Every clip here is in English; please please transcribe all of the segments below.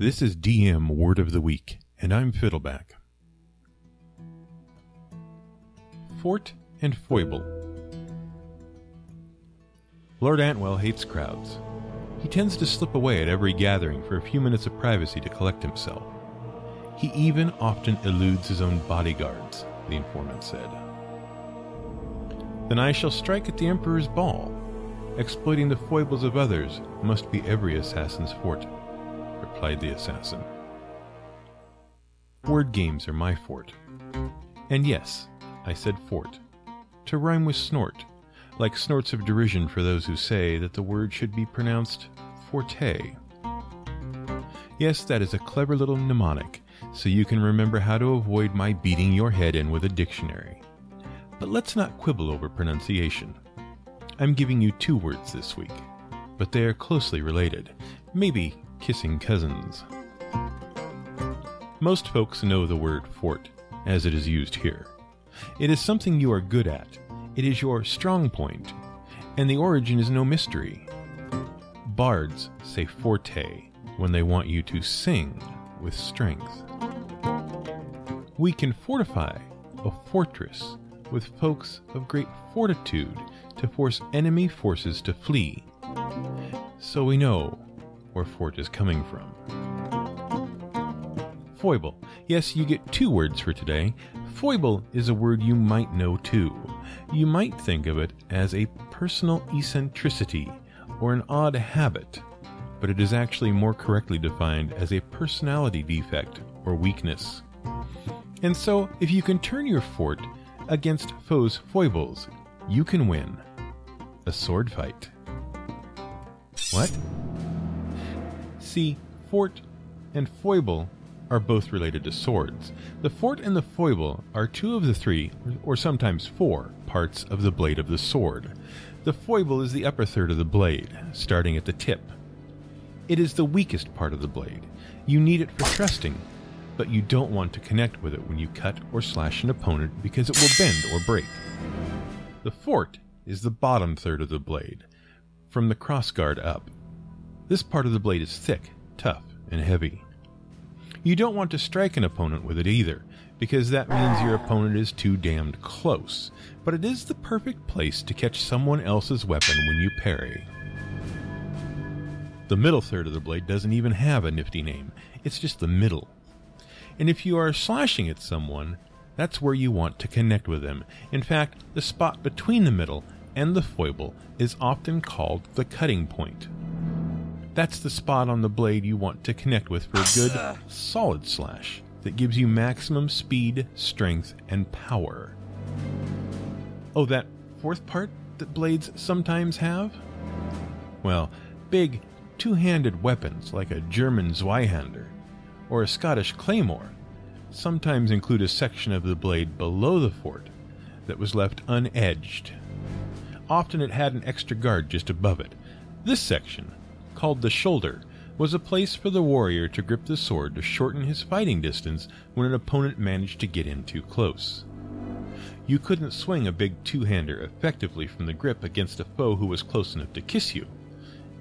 This is GM Word of the Week, and I'm Fiddleback. Fort and Foible. Lord Antwell hates crowds. He tends to slip away at every gathering for a few minutes of privacy to collect himself. He even often eludes his own bodyguards, the informant said. Then I shall strike at the Emperor's ball. Exploiting the foibles of others must be every assassin's forte, replied the assassin. Word games are my fort. And yes, I said fort, to rhyme with snort, like snorts of derision for those who say that the word should be pronounced forte. Yes, that is a clever little mnemonic, so you can remember how to avoid my beating your head in with a dictionary. But let's not quibble over pronunciation. I'm giving you two words this week, but they are closely related, maybe kissing cousins. Most folks know the word fort as it is used here. It is something you are good at, it is your strong point, and the origin is no mystery. Bards say forte when they want you to sing with strength. We can fortify a fortress with folks of great fortitude to force enemy forces to flee. So we know fort is coming from. Foible. Yes, you get two words for today. Foible is a word you might know too. You might think of it as a personal eccentricity or an odd habit, but it is actually more correctly defined as a personality defect or weakness. And so, if you can turn your fort against foes' foibles, you can win a sword fight. What? See, fort and foible are both related to swords. The fort and the foible are two of the three, or sometimes four, parts of the blade of the sword. The foible is the upper third of the blade, starting at the tip. It is the weakest part of the blade. You need it for thrusting, but you don't want to connect with it when you cut or slash an opponent because it will bend or break. The fort is the bottom third of the blade, from the crossguard up. This part of the blade is thick, tough, and heavy. You don't want to strike an opponent with it either, because that means your opponent is too damned close, but it is the perfect place to catch someone else's weapon when you parry. The middle third of the blade doesn't even have a nifty name, it's just the middle. And if you are slashing at someone, that's where you want to connect with them. In fact, the spot between the middle and the foible is often called the cutting point. That's the spot on the blade you want to connect with for a good, solid slash that gives you maximum speed, strength, and power. Oh, that fourth part that blades sometimes have? Well, big, two handed weapons like a German Zweihander or a Scottish claymore sometimes include a section of the blade below the fort that was left unedged. Often it had an extra guard just above it. This section called the shoulder, was a place for the warrior to grip the sword to shorten his fighting distance when an opponent managed to get in too close. You couldn't swing a big two hander effectively from the grip against a foe who was close enough to kiss you.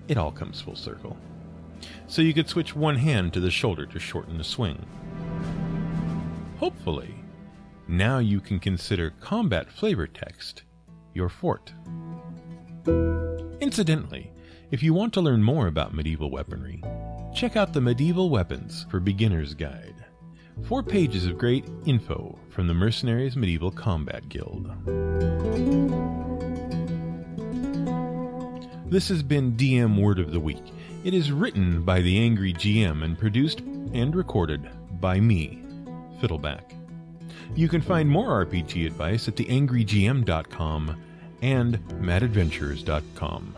It all comes full circle. So you could switch one hand to the shoulder to shorten the swing. Hopefully, now you can consider combat flavor text your fort. Incidentally, if you want to learn more about medieval weaponry, check out the Medieval Weapons for Beginner's Guide. Four pages of great info from the Mercenaries Medieval Combat Guild. This has been GM Word of the Week. It is written by the Angry GM and produced and recorded by me, Fiddleback. You can find more RPG advice at theangrygm.com and madadventures.com.